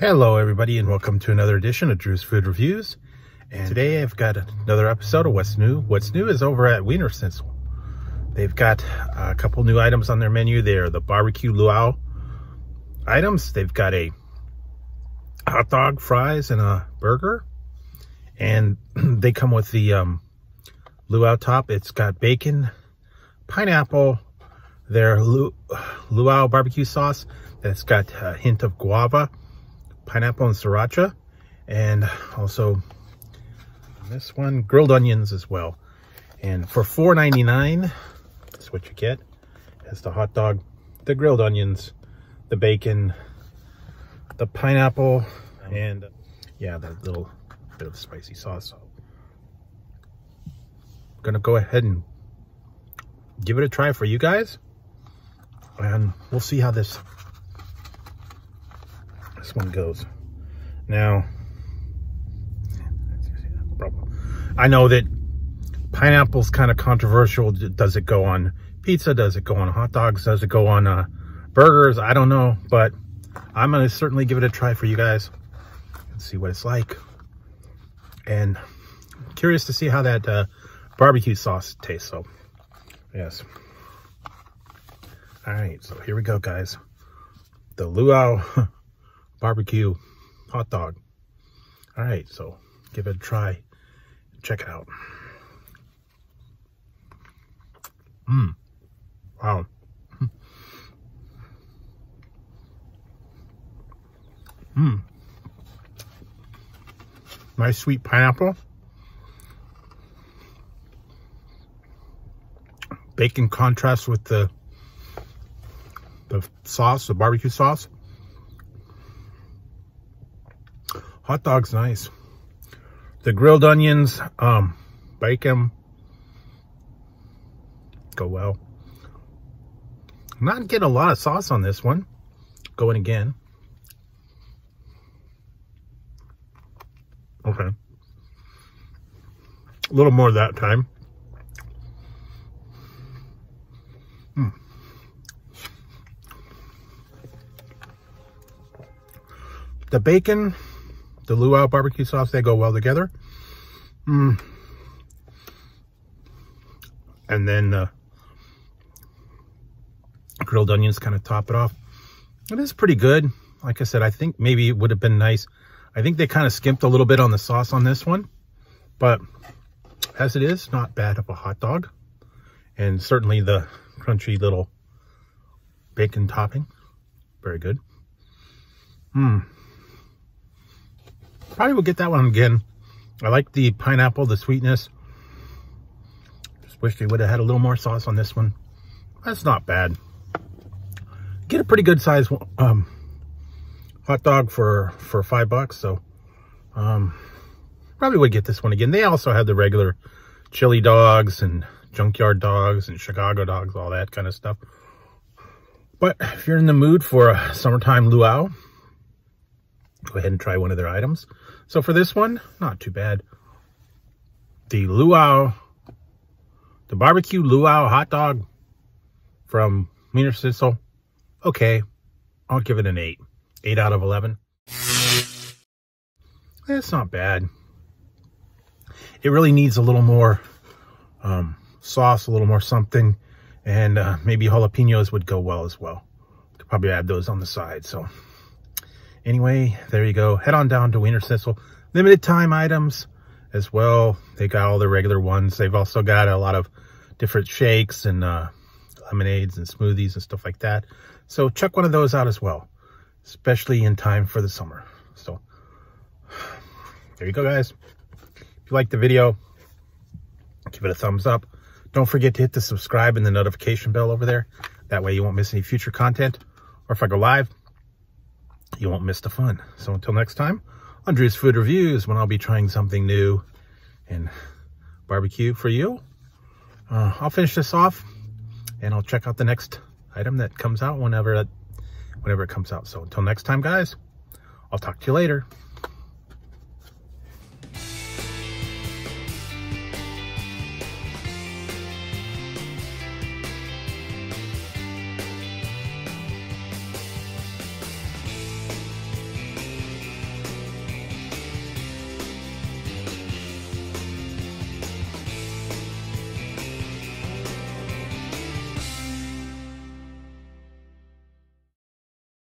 Hello everybody and welcome to another edition of Drew's Food Reviews. And today I've got another episode of What's New. What's New is over at Wienerschnitzel. They've got a couple new items on their menu. They are the barbecue luau items. They've got a hot dog, fries, and a burger. And they come with the um, luau top. It's got bacon, pineapple, their lu luau barbecue sauce. that's got a hint of guava pineapple and sriracha and also this one grilled onions as well. And for $4.99 that's what you get. It's the hot dog the grilled onions the bacon the pineapple and yeah that little bit of spicy sauce. So I'm gonna go ahead and give it a try for you guys and we'll see how this this one goes. Now, I know that pineapple's kind of controversial. Does it go on pizza? Does it go on hot dogs? Does it go on uh, burgers? I don't know, but I'm going to certainly give it a try for you guys and see what it's like. And I'm curious to see how that uh, barbecue sauce tastes. So, yes. All right, so here we go, guys. The luau barbecue hot dog. All right, so give it a try. Check it out. Mmm. Wow. Mmm. Nice sweet pineapple. Bacon contrast with the the sauce, the barbecue sauce. Hot dog's nice. The grilled onions, um, bacon, go well. Not getting a lot of sauce on this one. Going again. Okay. A little more that time. Mm. The bacon the luau barbecue sauce, they go well together. Mm. And then uh, grilled onions kind of top it off. It is pretty good. Like I said, I think maybe it would have been nice. I think they kind of skimped a little bit on the sauce on this one. But as it is, not bad of a hot dog. And certainly the crunchy little bacon topping. Very good. Mmm. Probably will get that one again. I like the pineapple, the sweetness. Just wish they would have had a little more sauce on this one. That's not bad. Get a pretty good size um, hot dog for, for five bucks. So um, probably would get this one again. They also have the regular chili dogs and junkyard dogs and Chicago dogs, all that kind of stuff. But if you're in the mood for a summertime luau, go ahead and try one of their items. So for this one, not too bad. The luau, the barbecue luau hot dog from Wienerschnitzel. Okay, I'll give it an 8. 8 out of 11. That's not bad. It really needs a little more um, sauce, a little more something, and uh, maybe jalapenos would go well as well. Could probably add those on the side, so... Anyway, there you go. Head on down to Wienerschnitzel. Limited time items as well. They got all the regular ones. They've also got a lot of different shakes and uh, lemonades and smoothies and stuff like that. So check one of those out as well, especially in time for the summer. So there you go, guys. If you like the video, give it a thumbs up. Don't forget to hit the subscribe and the notification bell over there. That way you won't miss any future content. Or if I go live, you won't miss the fun. So until next time, on Drew's Food Reviews, when I'll be trying something new and barbecue for you, uh, I'll finish this off and I'll check out the next item that comes out whenever, it, whenever it comes out. So until next time, guys, I'll talk to you later.